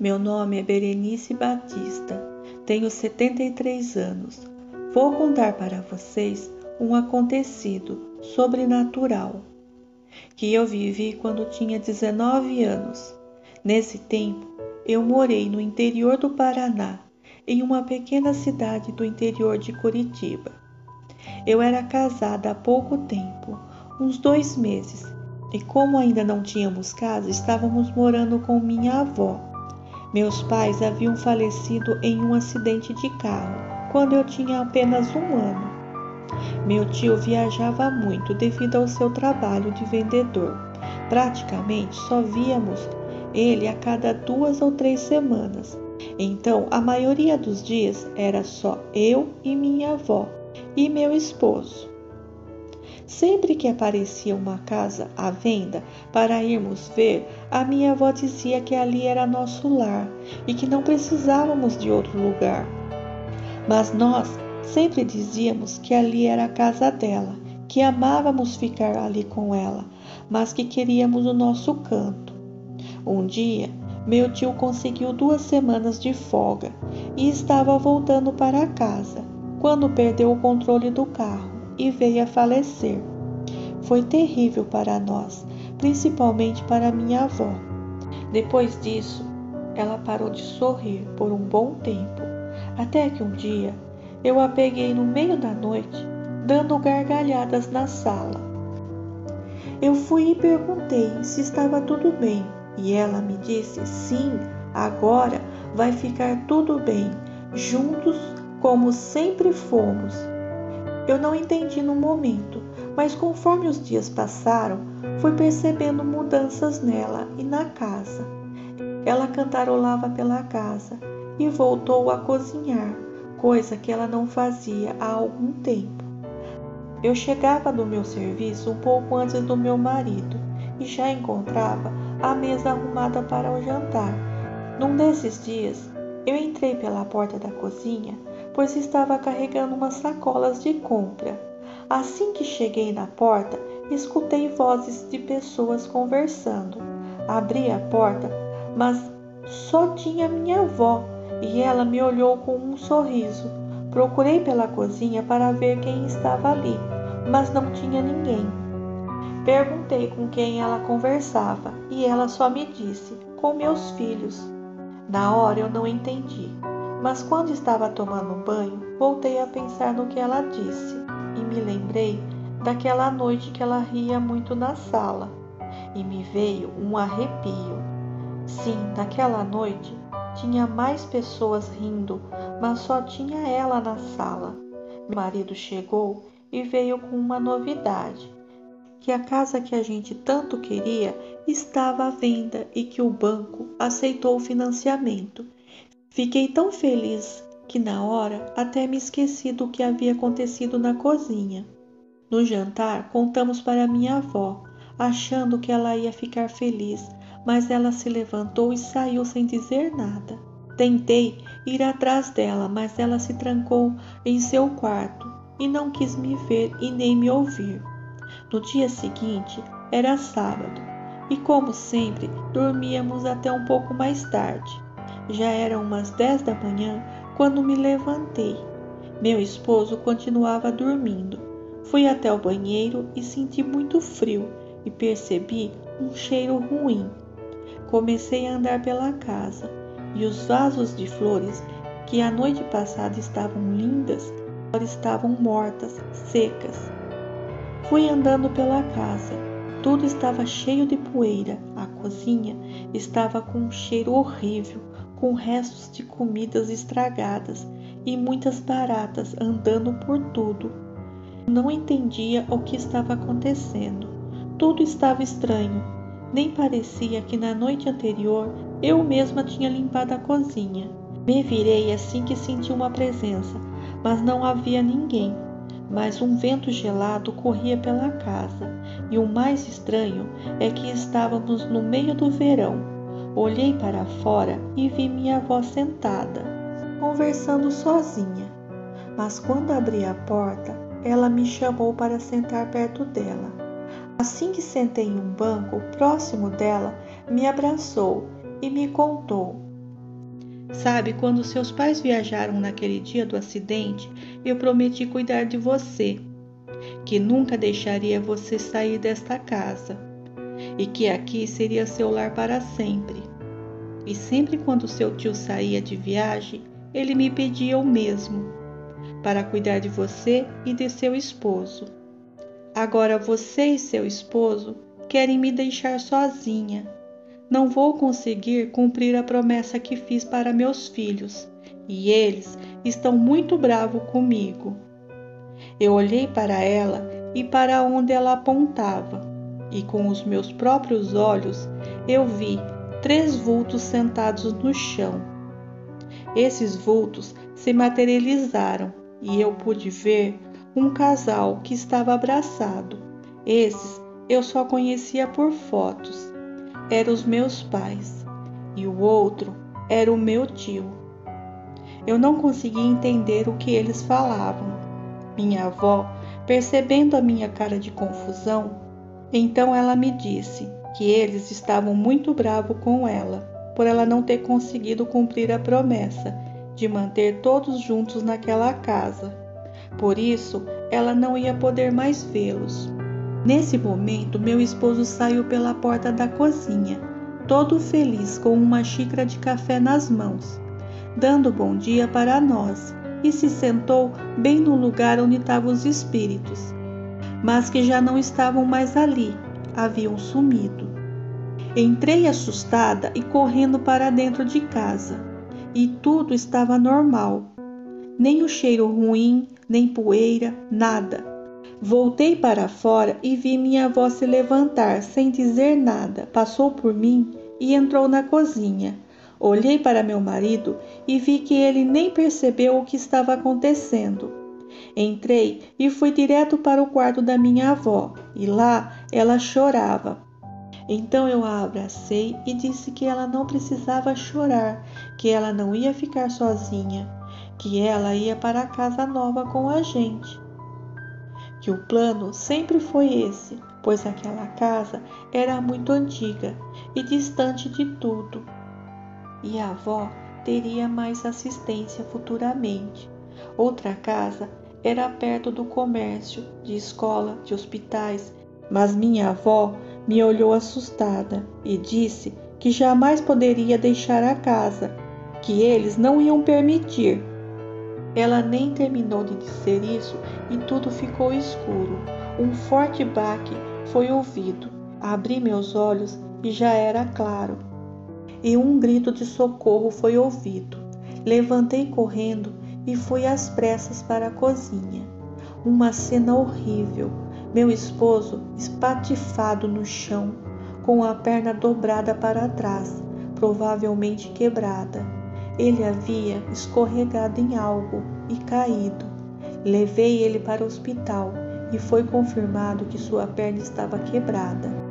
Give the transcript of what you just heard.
Meu nome é Berenice Batista, tenho 73 anos. Vou contar para vocês um acontecido sobrenatural que eu vivi quando tinha 19 anos. Nesse tempo, eu morei no interior do Paraná, em uma pequena cidade do interior de Curitiba. Eu era casada há pouco tempo, uns dois meses, e como ainda não tínhamos casa, estávamos morando com minha avó. Meus pais haviam falecido em um acidente de carro quando eu tinha apenas um ano. Meu tio viajava muito devido ao seu trabalho de vendedor. Praticamente só víamos ele a cada duas ou três semanas. Então, a maioria dos dias era só eu e minha avó e meu esposo. Sempre que aparecia uma casa à venda para irmos ver, a minha avó dizia que ali era nosso lar e que não precisávamos de outro lugar. Mas nós sempre dizíamos que ali era a casa dela, que amávamos ficar ali com ela, mas que queríamos o nosso canto. Um dia, meu tio conseguiu duas semanas de folga e estava voltando para casa quando perdeu o controle do carro e veio a falecer. Foi terrível para nós, principalmente para minha avó. Depois disso, ela parou de sorrir por um bom tempo, até que um dia eu a peguei no meio da noite, dando gargalhadas na sala. Eu fui e perguntei se estava tudo bem e ela me disse: sim, agora vai ficar tudo bem, juntos como sempre fomos. Eu não entendi no momento, mas conforme os dias passaram, fui percebendo mudanças nela e na casa. Ela cantarolava pela casa e voltou a cozinhar, coisa que ela não fazia há algum tempo. Eu chegava do meu serviço um pouco antes do meu marido e já encontrava a mesa arrumada para o jantar. Num desses dias, eu entrei pela porta da cozinha, pois estava carregando umas sacolas de compra. Assim que cheguei na porta, escutei vozes de pessoas conversando. Abri a porta, mas só tinha minha avó e ela me olhou com um sorriso. Procurei pela cozinha para ver quem estava ali, mas não tinha ninguém. Perguntei com quem ela conversava e ela só me disse: com meus filhos. Na hora eu não entendi, mas quando estava tomando banho, voltei a pensar no que ela disse e me lembrei daquela noite que ela ria muito na sala e me veio um arrepio. Sim, naquela noite tinha mais pessoas rindo, mas só tinha ela na sala. Meu marido chegou e veio com uma novidade que a casa que a gente tanto queria estava à venda e que o banco aceitou o financiamento. Fiquei tão feliz que na hora até me esqueci do que havia acontecido na cozinha. No jantar, contamos para minha avó, achando que ela ia ficar feliz, mas ela se levantou e saiu sem dizer nada. Tentei ir atrás dela, mas ela se trancou em seu quarto e não quis me ver e nem me ouvir. No dia seguinte era sábado e, como sempre, dormíamos até um pouco mais tarde. Já eram umas dez da manhã quando me levantei. Meu esposo continuava dormindo. Fui até o banheiro e senti muito frio e percebi um cheiro ruim. Comecei a andar pela casa e os vasos de flores que a noite passada estavam lindas, agora estavam mortas, secas. Fui andando pela casa. Tudo estava cheio de poeira. A cozinha estava com um cheiro horrível, com restos de comidas estragadas e muitas baratas andando por tudo. Não entendia o que estava acontecendo. Tudo estava estranho. Nem parecia que na noite anterior eu mesma tinha limpado a cozinha. Me virei assim que senti uma presença, mas não havia ninguém mas um vento gelado corria pela casa, e o mais estranho é que estávamos no meio do verão. Olhei para fora e vi minha avó sentada, conversando sozinha. Mas quando abri a porta, ela me chamou para sentar perto dela. Assim que sentei em um banco próximo dela, me abraçou e me contou Sabe, quando seus pais viajaram naquele dia do acidente, eu prometi cuidar de você, que nunca deixaria você sair desta casa e que aqui seria seu lar para sempre. E sempre quando seu tio saía de viagem, ele me pedia o mesmo, para cuidar de você e de seu esposo. Agora você e seu esposo querem me deixar sozinha não vou conseguir cumprir a promessa que fiz para meus filhos, e eles estão muito bravos comigo. Eu olhei para ela e para onde ela apontava, e com os meus próprios olhos eu vi três vultos sentados no chão. Esses vultos se materializaram e eu pude ver um casal que estava abraçado. Esses eu só conhecia por fotos eram os meus pais e o outro era o meu tio. Eu não conseguia entender o que eles falavam. Minha avó, percebendo a minha cara de confusão, então ela me disse que eles estavam muito bravos com ela por ela não ter conseguido cumprir a promessa de manter todos juntos naquela casa. Por isso, ela não ia poder mais vê-los. Nesse momento, meu esposo saiu pela porta da cozinha, todo feliz com uma xícara de café nas mãos, dando bom dia para nós, e se sentou bem no lugar onde estavam os espíritos, mas que já não estavam mais ali, haviam sumido. Entrei assustada e correndo para dentro de casa, e tudo estava normal. Nem o cheiro ruim, nem poeira, nada Voltei para fora e vi minha avó se levantar sem dizer nada. Passou por mim e entrou na cozinha. Olhei para meu marido e vi que ele nem percebeu o que estava acontecendo. Entrei e fui direto para o quarto da minha avó, e lá ela chorava. Então eu a abracei e disse que ela não precisava chorar, que ela não ia ficar sozinha, que ela ia para a casa nova com a gente que o plano sempre foi esse, pois aquela casa era muito antiga e distante de tudo, e a avó teria mais assistência futuramente. Outra casa era perto do comércio, de escola, de hospitais, mas minha avó me olhou assustada e disse que jamais poderia deixar a casa, que eles não iam permitir ela nem terminou de dizer isso e tudo ficou escuro. Um forte baque foi ouvido. Abri meus olhos e já era claro. E um grito de socorro foi ouvido. Levantei correndo e fui às pressas para a cozinha. Uma cena horrível. Meu esposo espatifado no chão, com a perna dobrada para trás, provavelmente quebrada ele havia escorregado em algo e caído. Levei ele para o hospital e foi confirmado que sua perna estava quebrada.